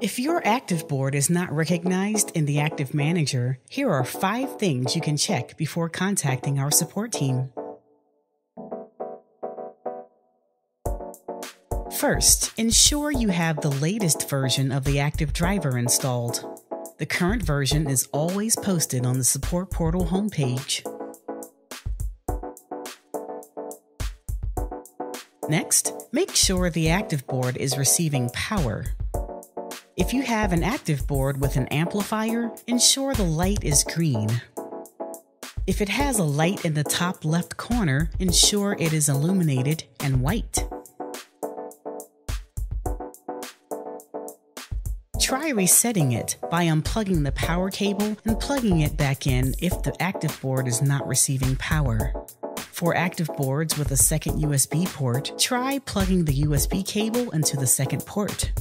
If your ActivBoard is not recognized in the ActivManager, here are five things you can check before contacting our support team. First, ensure you have the latest version of the ActivDriver installed. The current version is always posted on the Support Portal homepage. Next, make sure the ActivBoard is receiving power. If you have an ActivBoard with an amplifier, ensure the light is green. If it has a light in the top left corner, ensure it is illuminated and white. Try resetting it by unplugging the power cable and plugging it back in if the ActivBoard is not receiving power. For ActivBoards with a second USB port, try plugging the USB cable into the second port.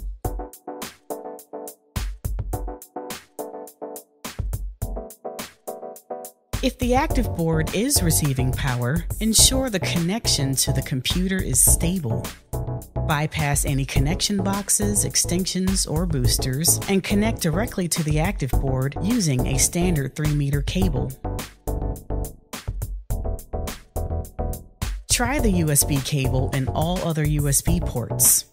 If the ActivBoard is receiving power, ensure the connection to the computer is stable. Bypass any connection boxes, extensions, or boosters, and connect directly to the ActivBoard using a standard 3 meter cable. Try the USB cable and all other USB ports.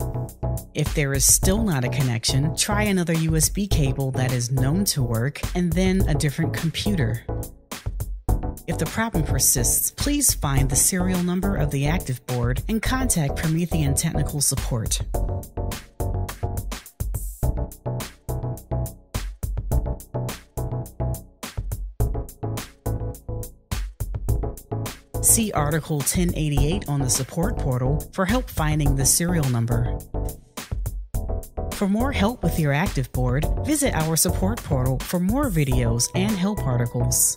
If there is still not a connection, try another USB cable that is known to work and then a different computer. If the problem persists, please find the serial number of the ActivBoard and contact Promethean Technical Support. See Article 1088 on the support portal for help finding the serial number. For more help with your ActivBoard, visit our support portal for more videos and help articles.